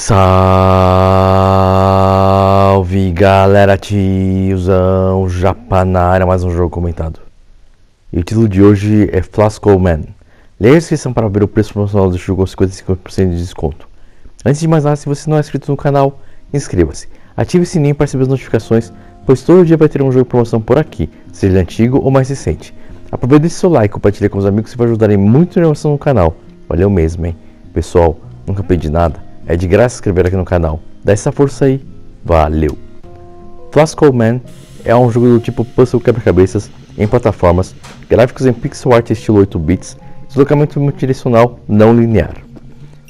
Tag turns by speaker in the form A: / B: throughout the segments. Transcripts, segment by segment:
A: Salve galera, tiozão, japanária, mais um jogo comentado. E o título de hoje é Flasco Man. Leia a descrição para ver o preço promocional do jogo com 55% de desconto. Antes de mais nada, se você não é inscrito no canal, inscreva-se. Ative o sininho para receber as notificações, pois todo dia vai ter um jogo de promoção por aqui, seja antigo ou mais recente. Aproveite seu like, compartilhe com os amigos que vai ajudarem muito na inovação no canal. Valeu mesmo, hein? Pessoal, nunca pedi nada é de graça inscrever aqui no canal. Dá essa força aí. Valeu! Flasco Man é um jogo do tipo puzzle quebra-cabeças em plataformas, gráficos em pixel art estilo 8 bits, deslocamento multidirecional não linear.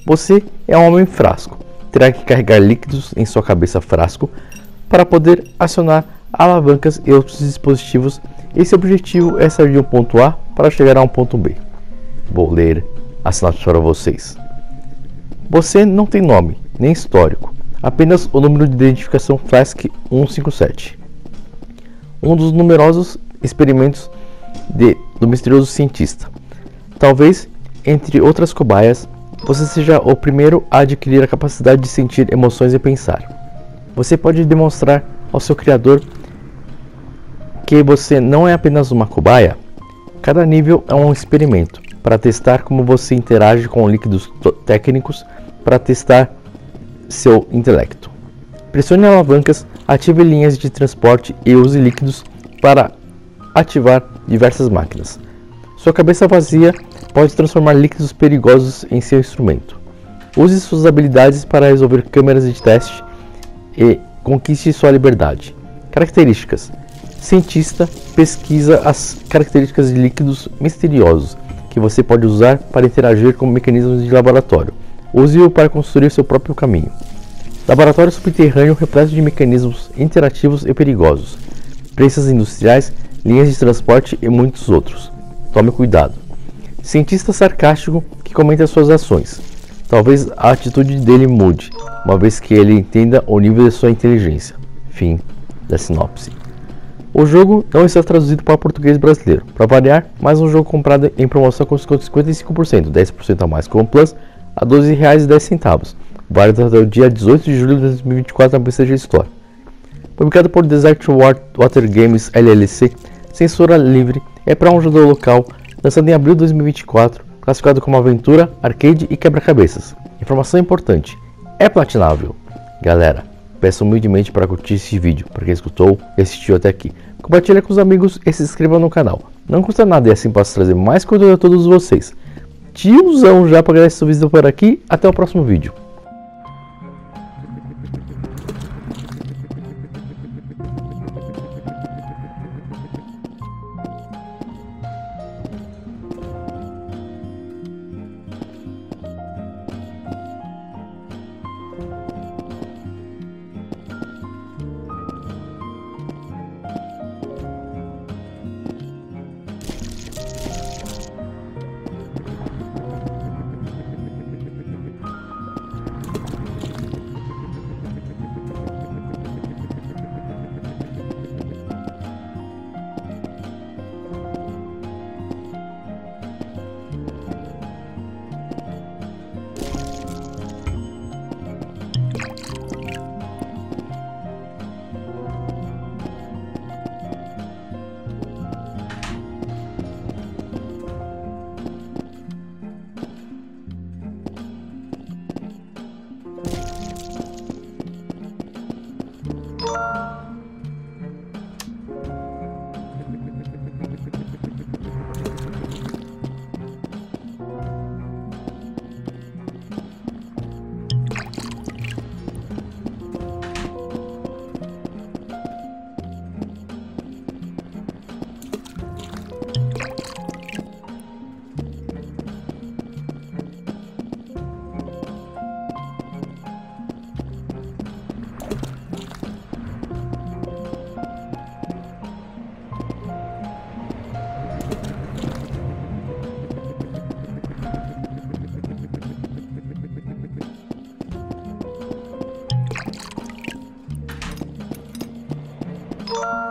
A: Você é um homem frasco. Terá que carregar líquidos em sua cabeça frasco para poder acionar alavancas e outros dispositivos. Esse objetivo é sair de um ponto A para chegar a um ponto B. Vou ler a sinopse para vocês. Você não tem nome, nem histórico, apenas o número de identificação Flask 157. Um dos numerosos experimentos de, do misterioso cientista. Talvez, entre outras cobaias, você seja o primeiro a adquirir a capacidade de sentir emoções e pensar. Você pode demonstrar ao seu criador que você não é apenas uma cobaia. Cada nível é um experimento para testar como você interage com líquidos técnicos para testar seu intelecto. Pressione alavancas, ative linhas de transporte e use líquidos para ativar diversas máquinas. Sua cabeça vazia pode transformar líquidos perigosos em seu instrumento. Use suas habilidades para resolver câmeras de teste e conquiste sua liberdade. Características: Cientista pesquisa as características de líquidos misteriosos que você pode usar para interagir com mecanismos de laboratório. Use-o para construir seu próprio caminho. Laboratório subterrâneo repleto de mecanismos interativos e perigosos, prensas industriais, linhas de transporte e muitos outros. Tome cuidado. Cientista sarcástico que comenta suas ações. Talvez a atitude dele mude, uma vez que ele entenda o nível de sua inteligência. Fim da sinopse. O jogo não está traduzido para português brasileiro. Para variar, mais um jogo comprado em promoção com desconto de 55%, 10% a mais com o Plus, a R$ 12,10, válido até o dia 18 de julho de 2024 na PCG Store. Publicado por Desert Water Games LLC, censura livre, é para um jogador local, lançado em abril de 2024, classificado como aventura, arcade e quebra-cabeças. Informação importante: é platinável. Galera, peço humildemente para curtir esse vídeo, para quem escutou e assistiu até aqui. Compartilhe com os amigos e se inscreva no canal. Não custa nada e assim posso trazer mais conteúdo a todos vocês tiozão já para agradecer sua visita por aqui. Até o próximo vídeo. you